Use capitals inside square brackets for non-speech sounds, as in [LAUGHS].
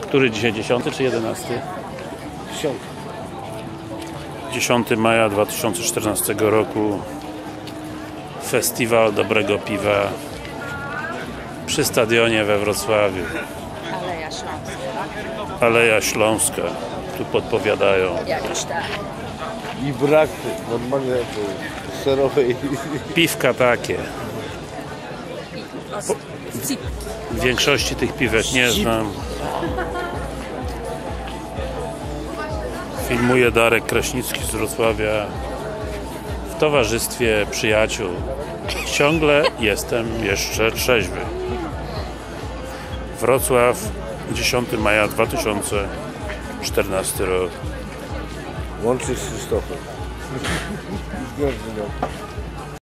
Który dzisiaj 10 czy 11? 10 maja 2014 roku Festiwal Dobrego Piwa przy stadionie we Wrocławiu. Aleja Śląska. Aleja Śląska. Tu podpowiadają. Jakoś tak. I brak normalnie tej serowej Piwka takie. Cip. Większości tych piwek nie znam. Filmuje Darek Kraśnicki z Wrocławia w towarzystwie przyjaciół. Ciągle jestem jeszcze trzeźwy. Wrocław, 10 maja 2014 rok. łączy z Krzysztofem. Zgodnie. [LAUGHS]